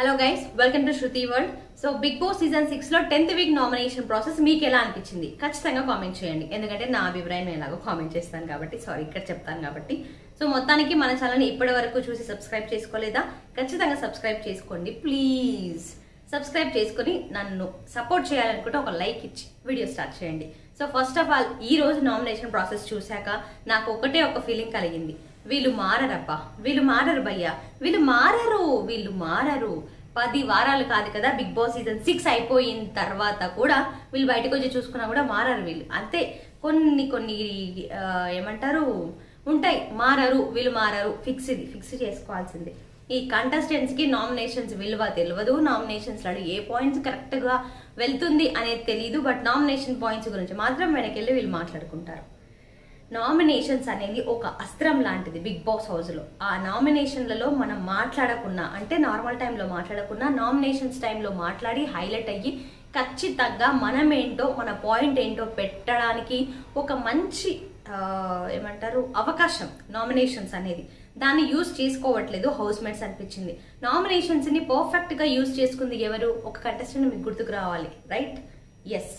Hello guys welcome to Shruti world so Bigg Boss season సిక్స్లో tenth week nomination process మీకు ఎలా అనిపించింది? ఖచ్చితంగా కామెంట్ చేయండి. ఎందుకంటే నా అభిప్రాయం నేను ఎలాగో కామెంట్ చేస్తాను కాబట్టి సారీ ఇక్కడ చెప్తాను కాబట్టి. సో మొత్తానికి మన ఛానల్ని ఇప్పటి వరకు చూసి సబ్స్క్రైబ్ చేసుకోలేదా? ఖచ్చితంగా సబ్స్క్రైబ్ చేసుకోండి ప్లీజ్ సబ్స్క్రైబ్ చేసుకుని నన్ను సపోర్ట్ చేయాలనుకుంటే ఒక లైక్ ఇచ్చి వీడియో స్టార్ట్ చేయండి. సో ఫస్ట్ ఆఫ్ ఆల్ ఈ రోజు నామినేషన్ ప్రాసెస్ చూశాక నాకు ఒకటే ఒక ఫీలింగ్ కలిగింది. వీళ్ళు మారరబ్బా వీళ్ళు మారరు భయ్యా. వీళ్ళు మారరు వీళ్ళు మారరు. పది వారాలు కాదు కదా బిగ్ బాస్ సీజన్ సిక్స్ అయిపోయిన తర్వాత కూడా వీళ్ళు బయటకు వచ్చి చూసుకున్నా కూడా మారరు వీళ్ళు. అంతే. కొన్ని కొన్ని ఏమంటారు ఉంటాయి. మారరు వీళ్ళు మారరు. ఫిక్స్ ఇది ఫిక్స్ చేసుకోవాల్సిందే. ఈ కంటెస్టెంట్స్కి నామినేషన్స్ విలువ తెలియదు. నామినేషన్స్లో ఏ పాయింట్స్ కరెక్ట్గా వెళ్తుంది అనేది తెలియదు బట్ నామినేషన్ పాయింట్స్ గురించి మాత్రం వెనకెళ్ళి వీళ్ళు మాట్లాడుకుంటారు. నామినేషన్స్ అనేది ఒక అస్త్రం లాంటిది బిగ్ బాస్ హౌస్లో ఆ నామినేషన్లలో మనం మాట్లాడకున్నా అంటే నార్మల్ టైంలో మాట్లాడకున్నా నామినేషన్స్ టైంలో మాట్లాడి హైలైట్ అయ్యి ఖచ్చితంగా మనం ఏంటో మన పాయింట్ ఏంటో పెట్టడానికి ఒక మంచి ఏమంటారు అవకాశం నామినేషన్స్ అనేది. దాన్ని యూజ్ చేసుకోవట్లేదు హౌస్ మేట్స్ అనిపించింది. నామినేషన్స్ని పర్ఫెక్ట్గా యూజ్ చేసుకుంది ఎవరు? ఒక కంటెస్టెంట్ మీకు గుర్తుకు రావాలి రైట్ ఎస్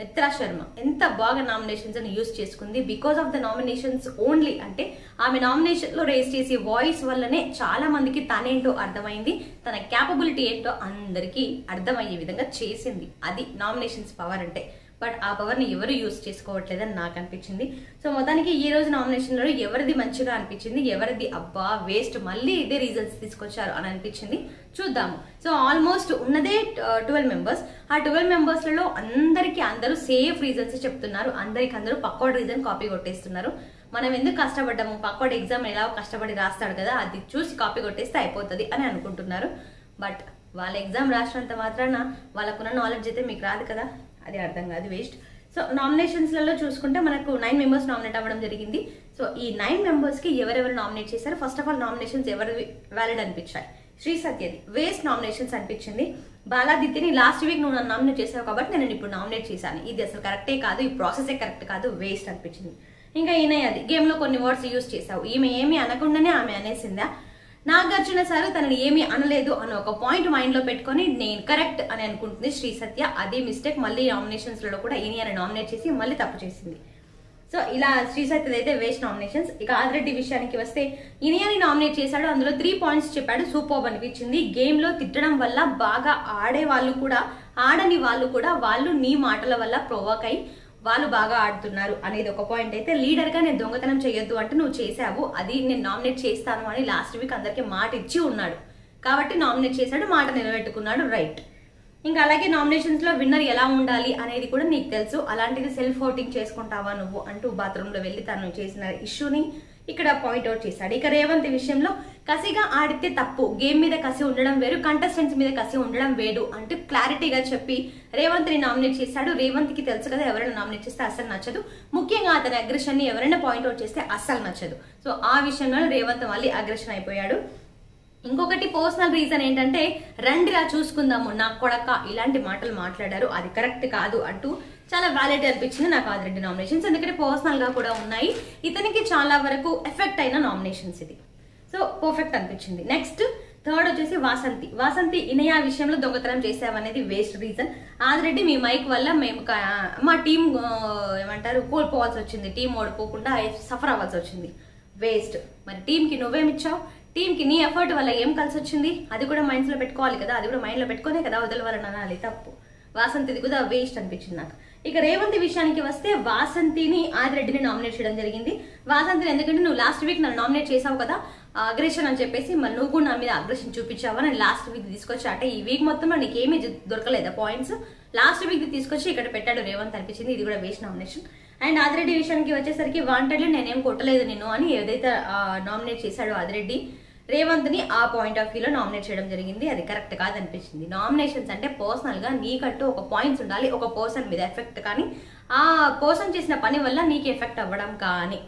మిత్రా శర్మ. ఎంత బాగా నామినేషన్స్ అని యూస్ చేసుకుంది. Because of the nominations only అంటే ఆమె నామినేషన్లో రేస్ చేసే వాయిస్ వల్లనే చాలా మందికి తనేంటో అర్థమైంది. తన క్యాపబిలిటీ ఏంటో అందరికీ అర్థమయ్యే విధంగా చేసింది. అది నామినేషన్స్ పవర్ అంటే. బట్ ఆ పవర్ని ఎవరు యూస్ చేసుకోవట్లేదని నాకు అనిపించింది. సో మొత్తానికి ఈ రోజు నామినేషన్లో ఎవరిది మంచిగా అనిపించింది ఎవరిది అబ్బా వేస్ట్ మళ్ళీ ఇదే రీజన్స్ తీసుకొచ్చారు అని అనిపించింది. చూద్దాము. సో ఆల్మోస్ట్ ఉన్నదే ట్వెల్వ్ మెంబర్స్ ఆ ట్వెల్వ్ మెంబర్స్లలో అందరికీ అందరూ సేఫ్ రీజన్స్ చెప్తున్నారు. అందరికి అందరూ పక్కోడ్ రీజన్ కాపీ కొట్టేస్తున్నారు. మనం ఎందుకు కష్టపడ్డాము? పక్కోడ్ ఎగ్జామ్ ఎలా కష్టపడి రాస్తాడు కదా? అది చూసి కాపీ కొట్టేస్తే అయిపోతుంది అని అనుకుంటున్నారు. బట్ వాళ్ళ ఎగ్జామ్ రాసినంత మాత్రాన వాళ్ళకున్న నాలెడ్జ్ అయితే మీకు రాదు కదా? అది అర్థం కాదు వేస్ట్ సో నామినేషన్స్లలో చూసుకుంటే మనకు నైన్ మెంబర్స్ నామినేట్ అవ్వడం జరిగింది. సో ఈ నైన్ మెంబర్స్కి ఎవరెవరు నామినేట్ చేశారు? ఫస్ట్ ఆఫ్ ఆల్ నామినేషన్స్ ఎవరు వ్యాలిడ్ అనిపించాయి? శ్రీ సత్యది వేస్ట్ నామినేషన్స్ అనిపించింది. బాలాదిత్యని లాస్ట్ వీక్ నువ్వు నన్ను నామినేట్ చేసావు కాబట్టి నేను ఇప్పుడు నామినేట్ చేశాను. ఇది అసలు కరెక్టే కాదు ఈ ప్రాసెసే కరెక్ట్ కాదు వేస్ట్ అనిపించింది. ఇంకా ఈయన అది గేమ్లో కొన్ని వర్డ్స్ యూస్ చేసావు ఈమె ఏమీ అనకుండానే ఆమె అనేసిందా? నాగార్జున సార్ తనని ఏమీ అనలేదు అని ఒక పాయింట్ మైండ్లో పెట్టుకొని నేను కరెక్ట్ అని అనుకుంటుంది శ్రీ సత్య. అదే మిస్టేక్ మళ్ళీ నామినేషన్స్లో కూడా ఈయన నామినేట్ చేసి మళ్ళీ తప్పు చేసింది. సో ఇలా శ్రీ సత్యది అయితే వేస్ట్ నామినేషన్స్ ఇక ఆదిరెడ్డి విషయానికి వస్తే ఇనియాని నామినేట్ చేశాడు. అందులో త్రీ పాయింట్స్ చెప్పాడు. సూపర్ అనిపించింది. గేమ్లో తిట్టడం వల్ల బాగా ఆడే వాళ్ళు కూడా ఆడని వాళ్ళు కూడా వాళ్ళు నీ మాటల వల్ల ప్రొవోక్ అయి వాళ్ళు బాగా ఆడుతున్నారు అనేది ఒక పాయింట్ అయితే లీడర్గా నేను దొంగతనం చేయొద్దు అంటే నువ్వు చేసావు అది నేను నామినేట్ చేస్తాను అని లాస్ట్ వీక్ అందరికి మాట ఇచ్చి ఉన్నాడు. కాబట్టి నామినేట్ చేశాడు మాట నిలబెట్టుకున్నాడు రైట్ ఇంకా అలాగే నామినేషన్స్లో విన్నర్ ఎలా ఉండాలి అనేది కూడా నీకు తెలుసు. అలాంటిది సెల్ఫ్ ఓటింగ్ చేసుకుంటావా నువ్వు అంటూ బాత్రూమ్లో వెళ్ళి తను చేసిన ఇష్యూని ఇక్కడ పాయింట్ అవుట్ చేశాడు. ఇక రేవంత్ విషయంలో కసిగా ఆడితే తప్పు గేమ్ మీద కసి ఉండడం వేరు కంటెస్టెంట్స్ మీద కసి ఉండడం వేరు అంటూ క్లారిటీగా చెప్పి రేవంత్ని నామినేట్ చేశాడు. రేవంత్కి తెలుసు కదా ఎవరైనా నామినేట్ చేస్తే అస్సలు నచ్చదు. ముఖ్యంగా అతని అగ్రెషన్ని ఎవరైనా పాయింట్ అవుట్ చేస్తే అస్సలు నచ్చదు. సో ఆ విషయంలో రేవంత్ మళ్ళీ అగ్రెషన్ అయిపోయాడు. ఇంకొకటి పర్సనల్ రీజన్ ఏంటంటే రండిరా చూసుకుందాము నా కొడక ఇలాంటి మాటలు మాట్లాడారు. అది కరెక్ట్ కాదు అంటూ చాలా వ్యాలిడ్ అనిపించింది నాకు ఆదిరెడ్డి నామినేషన్స్ ఎందుకంటే పర్సనల్గా కూడా ఉన్నాయి. ఇతనికి చాలా వరకు ఎఫెక్ట్ అయిన నామినేషన్స్ ఇది. సో పర్ఫెక్ట్ అనిపించింది. నెక్స్ట్ థర్డ్ వచ్చేసి వాసంతి. వాసంతి ఇనయ విషయంలో దొంగతనం చేసామనేది వేస్ట్ రీజన్ ఆదిరెడ్డి మీ మైక్ వల్ల మేము మా టీం ఏమంటారు కోల్పోవాల్సి వచ్చింది. టీం ఓడిపోకుండా సఫర్ అవ్వాల్సి వచ్చింది. వేస్ట్ మరి టీంకి నువ్వేమిచ్చావు టీంకి నీ ఎఫర్ట్ వల్ల ఏం కలిసి వచ్చింది? అది కూడా మైండ్స్లో పెట్టుకోవాలి కదా. అది కూడా మైండ్లో పెట్టుకోనే పెట్టుకునే కదా వదలవాలని అనాలి. తప్పు. వాసంతిది కూడా వేస్ట్ అనిపించింది నాకు. ఇక రేవంతి విషయానికి వస్తే వాసంతిని ఆదిరెడ్డిని నామినేట్ చేయడం జరిగింది. వాసంతిని ఎందుకంటే నువ్వు లాస్ట్ వీక్ నన్ను నామినేట్ చేసావు కదా అగ్రెషన్ అని చెప్పేసి మరి నువ్వు కూడా నా మీద అగ్రెషన్ చూపించావా? నేను లాస్ట్ వీక్ తీసుకొచ్చా. అంటే ఈ వీక్ మొత్తం నీకు ఏమీ దొరకలేదు పాయింట్స్ లాస్ట్ వీక్ తీసుకొచ్చి ఇక్కడ పెట్టాడు రేవంత్ అనిపించింది. ఇది కూడా వేస్ట్ నామినేషన్ అండ్ ఆదిరెడ్డి విషయానికి వచ్చేసరికి వాంటెడ్లీ నేనేం కొట్టలేదు నేను అని ఏదైతే నామినేట్ చేశాడో ఆదిరెడ్డి రేవంత్ని ఆ పాయింట్ ఆఫ్ వ్యూలో నామినేట్ చేయడం జరిగింది. అది కరెక్ట్ కాదు అనిపించింది నామినేషన్స్ అంటే పర్సనల్గా నీకంటూ ఒక పాయింట్స్ ఉండాలి ఒక పర్సన్ మీద ఎఫెక్ట్ కానీ ఆ పర్సన్ చేసిన పని వల్ల నీకు ఎఫెక్ట్ అవ్వడం కానీ.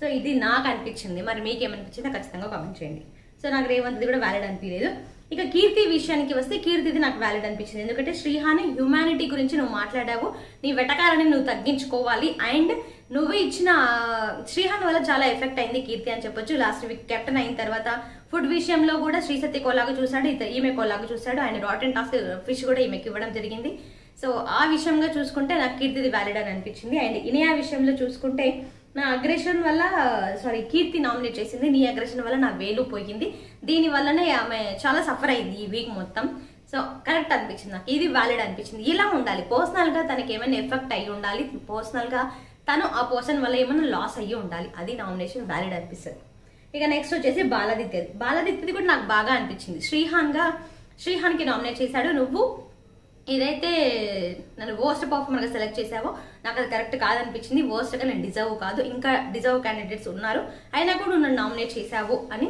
సో ఇది నాకు అనిపించింది. మరి మీకేమనిపించిందో ఖచ్చితంగా కామెంట్ చేయండి. సో నాకు రేవంత్ది కూడా వ్యాలిడ్ అనిపించలేదు. ఇక కీర్తి విషయానికి వస్తే కీర్తిది నాకు వ్యాలిడ్ అనిపించింది. ఎందుకంటే శ్రీహాని హ్యుమానిటీ గురించి నువ్వు మాట్లాడావు. నీ వెటకాలని నువ్వు తగ్గించుకోవాలి. అండ్ నువ్వు ఇచ్చిన శ్రీహాన్ వల్ల చాలా ఎఫెక్ట్ అయింది కీర్తి అని చెప్పొచ్చు. లాస్ట్ వీక్ కెప్టెన్ అయిన తర్వాత ఫుడ్ విషయంలో కూడా శ్రీశక్తి కోలాగా చూశాడు ఇత ఈమె కోలాగా చూశాడు. ఆయన రాటన్ టాస్క్ ఫిష్ కూడా ఈమెకి ఇవ్వడం జరిగింది. సో ఆ విషయంగా చూసుకుంటే నాకు కీర్తిది వ్యాలిడ్ అని అనిపించింది. అండ్ ఇనియా విషయంలో చూసుకుంటే నా అగ్రెషన్ వల్ల సారీ కీర్తి నామినేట్ చేసింది. నీ అగ్రెషన్ వల్ల నా వేలు పోయింది. దీని వల్లనే ఆమె చాలా సఫర్ అయింది ఈ వీక్ మొత్తం. సో కరెక్ట్ అనిపించింది నాకు. ఇది వ్యాలిడ్ అనిపించింది. ఇలా ఉండాలి. పర్సనల్గా తనకి ఏమైనా ఎఫెక్ట్ అయ్యి ఉండాలి. పర్సనల్గా తను ఆ పర్సన్ వల్ల ఏమైనా లాస్ అయ్యి ఉండాలి. అది నామినేషన్ వ్యాలిడ్ అనిపిస్తుంది. ఇక నెక్స్ట్ వచ్చేసి బాలదిత్యది బాలాదిత్యది కూడా నాకు బాగా అనిపించింది. శ్రీహాన్గా శ్రీహాన్కి నామినేట్ చేశాడు. నువ్వు ఇదైతే నన్ను వర్స్ట్ పర్ఫార్మర్గా సెలెక్ట్ చేసావో నాకు అది కరెక్ట్ కాదనిపించింది. వర్స్ట్గా నేను డిజర్వ్ కాదు. ఇంకా డిజర్వ్ క్యాండిడేట్స్ ఉన్నారు. అయినా కూడా నన్ను నామినేట్ చేశావు అని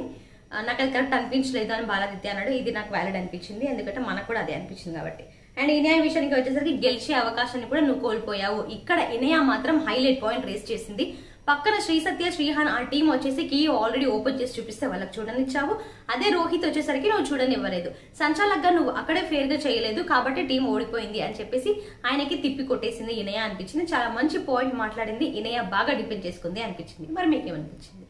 నాకు అది కరెక్ట్ అనిపించలేదు అని బాలాదిత్య అన్నాడు. ఇది నాకు వ్యాలిడ్ అనిపించింది. ఎందుకంటే మనకు కూడా అదే అనిపించింది కాబట్టి. అండ్ ఇనయా విషయానికి వచ్చేసరికి గెలిచే అవకాశాన్ని కూడా నువ్వు కోల్పోయావు. ఇక్కడ ఇనయా మాత్రం హైలైట్ పాయింట్ రేస్ చేసింది. పక్కన శ్రీ సత్య శ్రీహాన్ ఆ టీం వచ్చేసి కీ ఆల్రెడీ ఓపెన్ చేసి చూపిస్తే వాళ్ళకి చూడనిచ్చావు. అదే రోహిత్ వచ్చేసరికి నువ్వు చూడనివ్వలేదు. సంచాలక్గా నువ్వు అక్కడే ఫేర్గా చేయలేదు కాబట్టి టీం ఓడిపోయింది అని చెప్పేసి ఆయనకి తిప్పి కొట్టేసింది ఇనయ అనిపించింది. చాలా మంచి పాయింట్ మాట్లాడింది. ఇనయ బాగా డిపెండ్ చేసుకుంది అనిపించింది. మరి మీకేమనిపించింది?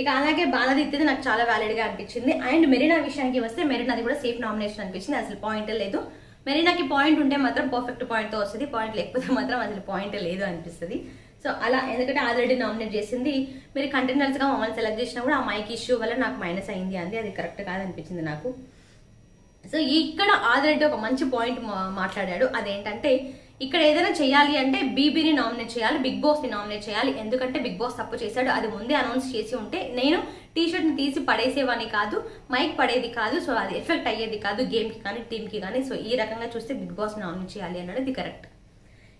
ఇక అలాగే బాలదిత్యది నాకు చాలా వ్యాలిడ్గా అనిపించింది. అండ్ మెరీనా విషయానికి వస్తే మెరీనాది కూడా సేఫ్ నామినేషన్ అనిపించింది. అసలు పాయింట్ లేదు. మెరీనాకి పాయింట్ ఉంటే మాత్రం పర్ఫెక్ట్ పాయింట్తో వస్తుంది. పాయింట్ లేకపోతే మాత్రం అసలు పాయింట్ లేదు అనిపిస్తుంది. సో అలా ఎందుకంటే ఆల్రెడీ నామినేట్ చేసింది. మీరు కంటెంటర్స్గా మమ్మల్ని సెలెక్ట్ చేసినా కూడా ఆ మైక్ ఇష్యూ వల్ల నాకు మైనస్ అయింది అంది. అది కరెక్ట్ కాదనిపించింది నాకు. సో ఇక్కడ ఆల్రెడీ ఒక మంచి పాయింట్ మా- మాట్లాడాడు. అదేంటంటే ఇక్కడ ఏదైనా చేయాలి అంటే బీబీని నామినేట్ చేయాలి బిగ్ బాస్ని నామినేట్ చేయాలి. ఎందుకంటే బిగ్ బాస్ తప్పు చేశాడు అది ముందే అనౌన్స్ చేసి ఉంటే నేను టీ షర్ట్ని తీసి పడేసేవాని కాదు మైక్ పడేది కాదు సో అది ఎఫెక్ట్ అయ్యేది కాదు గేమ్కి కానీ టీమ్కి కానీ. సో ఈ రకంగా చూస్తే బిగ్ బాస్ నామినేట్ చేయాలి అన్నది కరెక్ట్.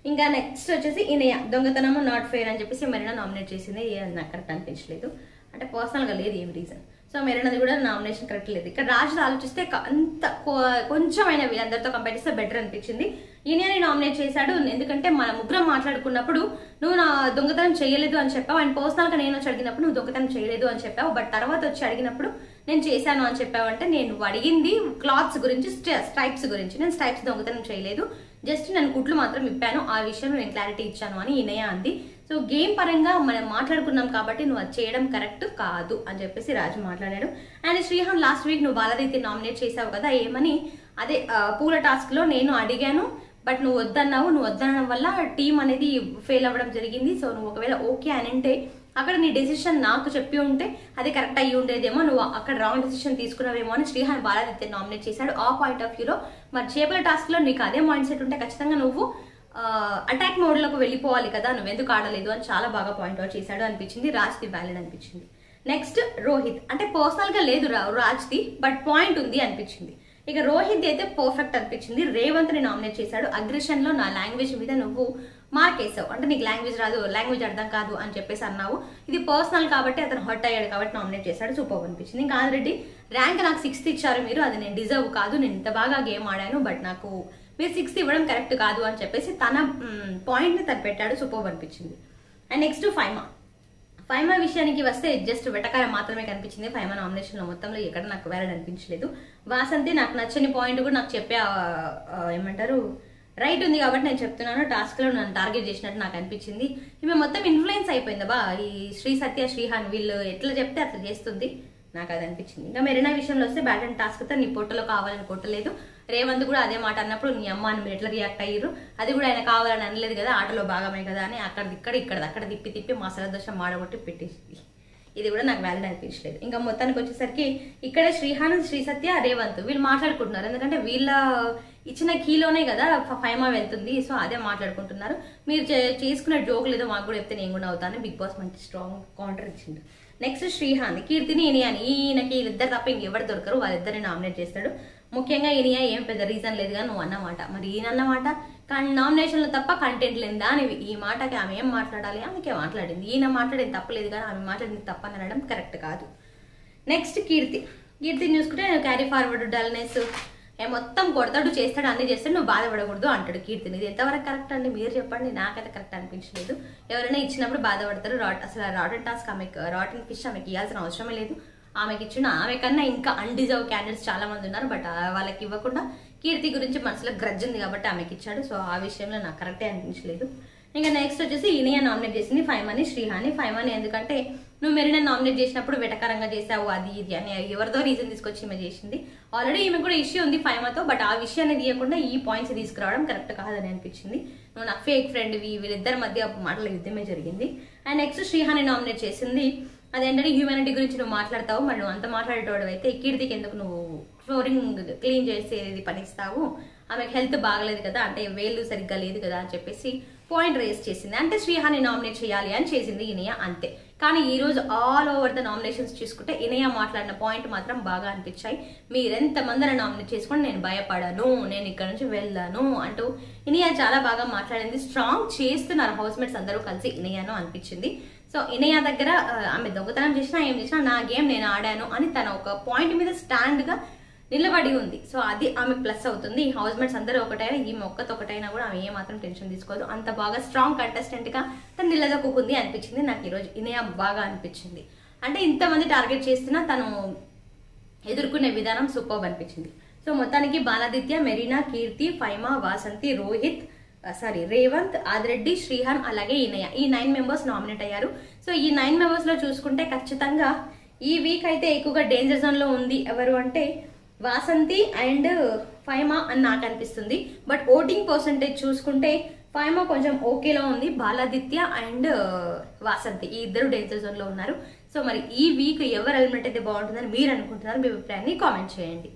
ఇంకా నెక్స్ట్ వచ్చేసి ఈయన దొంగతనము నాట్ ఫెయిర్ అని చెప్పేసి మెరీనా నామినేట్ చేసింది. నాకు కరెక్ట్ అనిపించలేదు. అంటే పర్సనల్గా లేదు ఏం రీజన్ సో మెరీనాది కూడా నామినేషన్ కరెక్ట్ లేదు. ఇక్కడ రాజు ఆలోచిస్తే అంత కొ- కొంచెమైనా వీళ్ళందరితో కంపేర్ చేస్తే బెటర్ అనిపించింది. ఈయనని నామినేట్ చేశాడు. ఎందుకంటే మన ముగ్గురం మాట్లాడుకున్నప్పుడు నువ్వు నా దొంగతనం చేయలేదు అని చెప్పావు. అండ్ పర్సనల్గా నేను వచ్చి అడిగినప్పుడు నువ్వు దొంగతనం చేయలేదు అని చెప్పావు. బట్ తర్వాత వచ్చి అడిగినప్పుడు నేను చేశాను అని చెప్పావంటే నేను అడిగింది క్లాత్స్ గురించి స్ట్రైప్స్ గురించి. నేను స్ట్రైప్స్ దొంగతనం చేయలేదు. జస్ట్ నేను కుట్లు మాత్రం ఇప్పాను ఆ విషయంలో నేను క్లారిటీ ఇచ్చాను అని ఇనయ అంది. సో గేమ్ పరంగా మనం మాట్లాడుకున్నాం కాబట్టి నువ్వు అది చేయడం కరెక్ట్ కాదు అని చెప్పేసి రాజు మాట్లాడాడు. అండ్ శ్రీహాన్ లాస్ట్ వీక్ నువ్వు బాలాదైతే నామినేట్ చేసావు కదా ఏమని? అదే పూల టాస్క్లో నేను అడిగాను. బట్ నువ్వు వద్దన్నావు నువ్వు వద్దనడం వల్ల టీం అనేది ఫెయిల్ అవ్వడం జరిగింది. సో నువ్వు ఒకవేళ ఓకే అని అంటే అక్కడ నీ డెసిషన్ నాకు చెప్పి ఉంటే అది కరెక్ట్ అయ్యి ఉండేదేమో నువ్వు అక్కడ రాంగ్ డెసిషన్ తీసుకున్నావేమో అని శ్రీహాన్ బాలాదిత్య నామినేట్ చేశాడు. ఆ పాయింట్ ఆఫ్ వ్యూలో మరి చేపల టాస్క్లో నీకు అదే మైండ్ సెట్ ఉంటే ఖచ్చితంగా నువ్వు అటాక్ మోడ్లోకి వెళ్ళిపోవాలి కదా నువ్వు ఎందుకు ఆడలేదు అని చాలా బాగా పాయింట్ అవుట్ చేశాడు అనిపించింది. రాజ్ది వ్యాలిడ్ అనిపించింది. నెక్స్ట్ రోహిత్. అంటే పర్సనల్గా లేదు రా- రాజ్ది బట్ పాయింట్ ఉంది అనిపించింది. ఇక రోహిత్ అయితే పర్ఫెక్ట్ అనిపించింది. రేవంత్ని నామినేట్ చేశాడు. అగ్రెషన్లో నా లాంగ్వేజ్ మీద నువ్వు మార్క్ వేసావు. అంటే నీకు లాంగ్వేజ్ రాదు లాంగ్వేజ్ అర్థం కాదు అని చెప్పేసి అన్నావు. ఇది పర్సనల్ కాబట్టి అతను హర్ట్ అయ్యాడు కాబట్టి నామినేట్ చేశాడు. సూపర్ అనిపించింది. ఇంకా ఆల్రెడీ ర్యాంక్ నాకు సిక్స్త్ ఇచ్చారు మీరు. అది నేను డిజర్వ్ కాదు. నేను ఇంత బాగా గేమ్ ఆడాను బట్ నాకు మీరు సిక్స్త్ ఇవ్వడం కరెక్ట్ కాదు అని చెప్పేసి తన పాయింట్ని తను పెట్టాడు. సూపర్ అనిపించింది. అండ్ నెక్స్ట్ ఫైమా ఫైమా విషయానికి వస్తే జస్ట్ వెటకాయ మాత్రమే కనిపించింది. ఫైమా నామినేషన్లో మొత్తంలో ఎక్కడ నాకు వ్యాలిడ్ అనిపించలేదు. వాసంతి నాకు నచ్చని పాయింట్ కూడా నాకు చెప్పే ఏమంటారు రైట్ ఉంది కాబట్టి నేను చెప్తున్నాను. టాస్క్లో నన్ను టార్గెట్ చేసినట్టు నాకు అనిపించింది. ఈమె మొత్తం ఇన్ఫ్లుయెన్స్ అయిపోయింది. బా ఈ శ్రీ సత్య శ్రీహాన్ వీళ్ళు ఎట్లా చెప్తే అట్లా చేస్తుంది. నాకు అది అనిపించింది. ఇంకా మెరీనా విషయంలో వస్తే బ్యాట్ అండ్ టాస్క్తో నీ పొట్టలో కావాలని కొట్టలేదు రేవంత్ కూడా అదే మాట అన్నప్పుడు నీ అమ్మ అని మీరు ఎట్లా రియాక్ట్ అయ్యారు అది కూడా ఆయన కావాలని అనలేదు కదా ఆటలో భాగమే కదా అని అక్కడ ఇక్కడ ఇక్కడ అక్కడ తిప్పి తిప్పి మసాలా దోశ మాడగొట్టి పెట్టేసింది. ఇది కూడా నాకు వ్యాలిడ్ అనిపించలేదు. ఇంకా మొత్తానికి వచ్చేసరికి ఇక్కడ శ్రీహాన్ శ్రీ సత్య రేవంత్ వీళ్ళు మాట్లాడుకుంటున్నారు. ఎందుకంటే వీళ్ళ ఇచ్చిన కీలోనే కదా ఫ- ఫైమా వెళ్తుంది. సో అదే మాట్లాడుకుంటున్నారు. మీరు చే- చేసుకునే జోకులు ఏదో మాకు కూడా చెప్తే నేను కూడా అవుతాను. బిగ్ బాస్ మంచి స్ట్రాంగ్ కౌంటర్ ఇచ్చిండు. నెక్స్ట్ శ్రీహాంత్ కీర్తిని ఈయన అని ఈయనకి వీళ్ళిద్దరు తప్ప ఇంకెవరు దొరకరు. వాళ్ళిద్దరిని నామినేట్ చేస్తాడు. ముఖ్యంగా ఈయన ఏం పెద్ద రీజన్ లేదు కానీ నువ్వు అన్నమాట. మరి ఈయన అన్నమాట? కానీ నామినేషన్లో తప్ప కంటెంట్ లేదా అని ఈ మాటకి ఆమె ఏం మాట్లాడాలి? ఆమెకే మాట్లాడింది. ఈయన మాట్లాడింది తప్పలేదు కానీ ఆమె మాట్లాడింది తప్పని అనడం కరెక్ట్ కాదు. నెక్స్ట్ కీర్తి. కీర్తిని చూసుకుంటే క్యారీ ఫార్వర్డ్ డల్నెస్ ఏ మొత్తం కొడతాడు చేస్తాడు అన్ని చేస్తాడు. నువ్వు బాధపడకూడదు అంటాడు కీర్తిని. ఇది ఎంతవరకు కరెక్ట్ అండి? మీరు చెప్పండి. నాకైతే కరెక్ట్ అనిపించలేదు. ఎవరైనా ఇచ్చినప్పుడు బాధపడతారు. రాట్ అసలు రాటన్ టాస్క్ ఆమెకు రాటన్ ఫిష్ ఆమెకి ఇవ్వాల్సిన అవసరమే లేదు. ఆమెకి ఇచ్చిన ఆమె కన్నా ఇంకా అన్డిజర్వ్ క్యాండిడేట్స్ చాలా మంది ఉన్నారు బట్ వాళ్ళకి ఇవ్వకుండా కీర్తి గురించి మనసులో గ్రజ్ ఉంది కాబట్టి ఆమెకి ఇచ్చాడు సో ఆ విషయంలో నాకు కరెక్టే అనిపించలేదు. ఇంకా నెక్స్ట్ వచ్చేసి ఈయన నామినేట్ చేసింది ఫైవ్ మనీ శ్రీహాని. ఫైవ్ మనీ ఎందుకంటే నువ్వు మెరిన నామినేట్ చేసినప్పుడు వెటకరంగా చేసావు అది ఇది అని ఎవరిదో రీజన్ తీసుకొచ్చి ఈమె చేసింది. ఆల్రెడీ ఈమె కూడా ఇష్యూ ఉంది ఫైమాతో బట్ ఆ విషయాన్ని తీయకుండా ఈ పాయింట్స్ తీసుకురావడం కరెక్ట్ కాదని అనిపించింది. నువ్వు నా ఫేక్ ఫ్రెండ్ వీళ్ళిద్దరి మధ్య మాటల యుద్ధమే జరిగింది. అండ్ నెక్స్ట్ శ్రీహాని నామినేట్ చేసింది అదేంటంటే హ్యూమానిటీ గురించి నువ్వు మాట్లాడతావు మరి నువ్వు అంత మాట్లాడేటోడు అయితే కీర్తికి ఎందుకు నువ్వు ఫ్లోరింగ్ క్లీన్ చేసేది పనిస్తావు ఆమెకు హెల్త్ బాగలేదు కదా అంటే వేలు సరిగ్గా లేదు కదా అని చెప్పేసి పాయింట్ రేస్ చేసింది. అంటే శ్రీహాని నామినేట్ చేయాలి అని చేసింది ఇనయ అంతే. కానీ ఈ రోజు ఆల్ ఓవర్ ద నామినేషన్స్ చూసుకుంటే ఇనయ మాట్లాడిన పాయింట్ మాత్రం బాగా అనిపించాయి. మీరెంత మందిని నామినేట్ చేసుకుని నేను భయపడను నేను ఇక్కడ నుంచి వెళ్ళాను అంటూ ఇనయ చాలా బాగా మాట్లాడింది. స్ట్రాంగ్ చేస్తున్నారు హౌస్ మేట్స్ అందరూ కలిసి ఇనయను అనిపించింది. సో ఇనయ్య దగ్గర ఆమె దొంగతనం చేసినా ఏం చేసినా నా గేమ్ నేను ఆడాను అని తన ఒక పాయింట్ మీద స్టాండ్గా నిలబడి ఉంది. సో అది ఆమె ప్లస్ అవుతుంది. ఈ హౌస్ మేట్స్ అందరూ ఒకటైనా ఈ మొక్కతో ఒకటైనా కూడా ఆమె ఏమాత్రం టెన్షన్ తీసుకోదు. అంత బాగా స్ట్రాంగ్ కంటెస్టెంట్గా తను నిలదొక్కుంది అనిపించింది. నాకు ఈరోజు ఇనయ బాగా అనిపించింది. అంటే ఇంతమంది టార్గెట్ చేస్తున్నా తను ఎదుర్కొనే విధానం సూపర్ అనిపించింది. సో మొత్తానికి బాలాదిత్య మెరీనా కీర్తి ఫైమా వాసంతి రోహిత్ సారీ రేవంత్ ఆదిరెడ్డి శ్రీహాన్ అలాగే ఈనయ ఈ నైన్ మెంబర్స్ నామినేట్ అయ్యారు. సో ఈ నైన్ మెంబర్స్లో చూసుకుంటే ఖచ్చితంగా ఈ వీక్ అయితే ఎక్కువగా డేంజర్ జోన్లో ఉంది. ఎవరు అంటే వాసంతి అండ్ ఫైమా అని నాకు అనిపిస్తుంది. బట్ ఓటింగ్ పర్సంటేజ్ చూసుకుంటే ఫైమా కొంచెం ఓకేలో ఉంది. బాలాదిత్య అండ్ uh, వాసంతి ఈ ఇద్దరు డేంజర్ జోన్లో ఉన్నారు. సో మరి ఈ వీక్ ఎవరు ఎలిమెంట్ అయితే బాగుంటుందని మీరు అనుకుంటున్నారు మీ అభిప్రాయాన్ని కామెంట్ చేయండి.